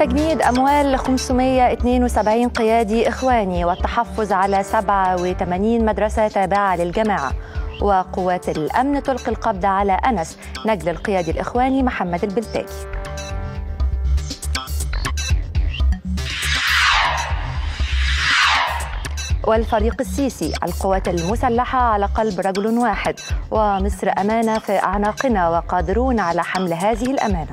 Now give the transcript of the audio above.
تجنيد أموال 572 قيادي إخواني والتحفظ على 87 مدرسة تابعة للجماعة. وقوات الأمن تلقي القبض على أنس نجل القيادي الإخواني محمد البلتاجي والفريق السيسي القوات المسلحة على قلب رجل واحد. ومصر أمانة في أعناقنا وقادرون على حمل هذه الأمانة.